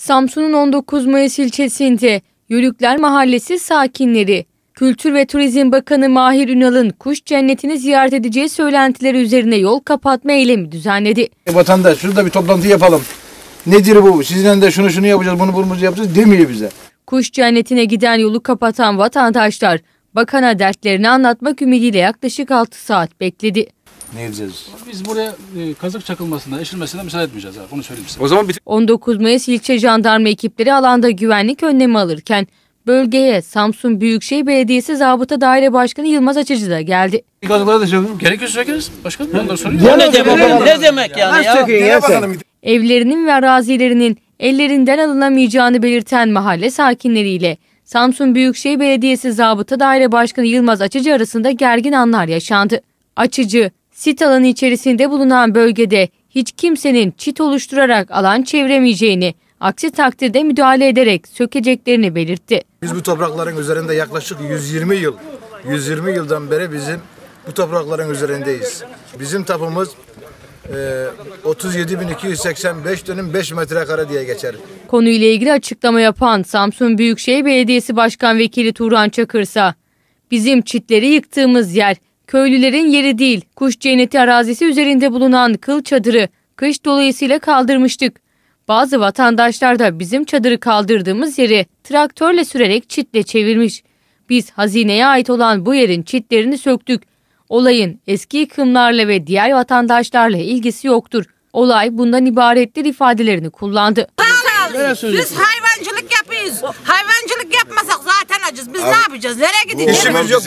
Samsun'un 19 Mayıs ilçesinde Yörükler Mahallesi sakinleri Kültür ve Turizm Bakanı Mahir Ünal'ın kuş cennetini ziyaret edeceği söylentileri üzerine yol kapatma eylemi düzenledi. E, Vatandaş şurada bir toplantı yapalım. Nedir bu? Sizinle de şunu şunu yapacağız, bunu bunu yapacağız demiyor bize. Kuş cennetine giden yolu kapatan vatandaşlar bakana dertlerini anlatmak ümidiyle yaklaşık 6 saat bekledi. Ne edeceğiz? Biz buraya e, kazık çakılmasına, eşilmesine müsaade etmeyeceğiz abi. Bunu söyleyeyim size. O zaman bir 19 Mayıs ilçe jandarma ekipleri alanda güvenlik önlemi alırken bölgeye Samsun Büyükşehir Belediyesi Zabıta Daire Başkanı Yılmaz Açıcı da geldi. Kazıkları da çakın. Gerekiyorsa çekeriz. Başkanım onları soruyor. Ne demek, ne demek yani ya? Evlerinin ve arazilerinin ellerinden alınamayacağını belirten mahalle sakinleriyle Samsun Büyükşehir Belediyesi Zabıta Daire Başkanı Yılmaz Açıcı arasında gergin anlar yaşandı. Açıcı, sit alanı içerisinde bulunan bölgede hiç kimsenin çit oluşturarak alan çeviremeyeceğini, aksi takdirde müdahale ederek sökeceklerini belirtti. Biz bu toprakların üzerinde yaklaşık 120 yıl, 120 yıldan beri bizim bu toprakların üzerindeyiz. Bizim tapumuz e, 37.285 dönüm 5 metrekare diye geçer. Konuyla ilgili açıklama yapan Samsun Büyükşehir Belediyesi Başkan Vekili Turan Çakırsa, bizim çitleri yıktığımız yer köylülerin yeri değil, kuş cenneti arazisi üzerinde bulunan kıl çadırı kış dolayısıyla kaldırmıştık. Bazı vatandaşlar da bizim çadırı kaldırdığımız yeri traktörle sürerek çitle çevirmiş. Biz hazineye ait olan bu yerin çitlerini söktük. Olayın eski yıkımlarla ve diğer vatandaşlarla ilgisi yoktur. Olay bundan ibarettir ifadelerini kullandı. Biz hayvancılık yapıyoruz. Hayvancılık yapmasak zaten acız. Biz ne yapacağız? Nereye gideceğiz? İşimiz yok.